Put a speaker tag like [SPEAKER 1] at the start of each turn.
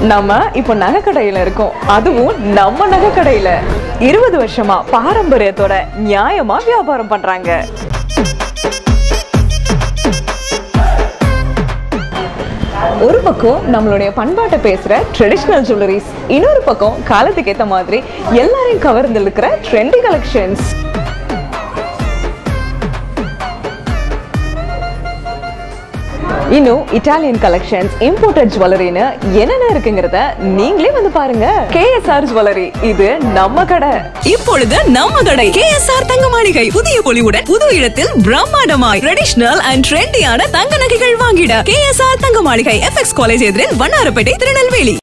[SPEAKER 1] நம்ம இப்போ நகை இருக்கோம். அதுவும் நம்ம நகை இருபது வருஷமா பாரம்பரியத்தோட நியாயமா வியாபாரம் பண்றாங்க. ஒரு பக்கம் நம்மளுடைய பண்பாட்டை பேசுற ட்ரெடிஷ்னல் ஜுவல்லரிஸ் இன்னொரு பக்கம் காலத்துக்கு ஏற்ற மாதிரி எல்லாரையும் கவர்ந்து இருக்கிற ட்ரெண்டி கலெக்ஷன்ஸ் இன்னும் இட்டாலியன் கலெக்ஷன்ஸ் இம்போர்ட்டட் ஜுவல்லரின்னு என்னென்ன இருக்குங்கிறத நீங்களே வந்து பாருங்க. கேஎஸ்ஆர் ஜுவல்லரி இது நம்ம கடை.
[SPEAKER 2] இப்பொழுது நம்ம கடை. கேஎஸ்ஆர் தங்க மாளிகை. புதிய பொலிவுடன் புது இடத்தில் பிரம்மாண்டமாய் ட்ரெடிஷனல் அண்ட் ட்ரெண்டியான தங்க நகைகள் வாங்கிட. கேஎஸ்ஆர் தங்க மாளிகை எஃப்எக்ஸ் காலேஜ் எதிரில் வண்ணாரப்பேட்டை திருநெல்வேலி.